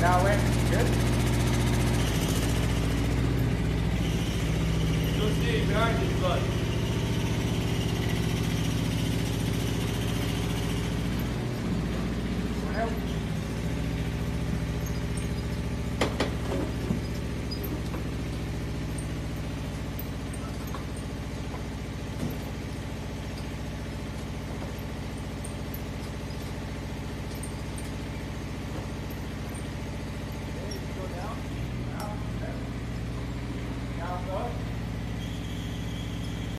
Now in. Good? You'll see behind you, bud.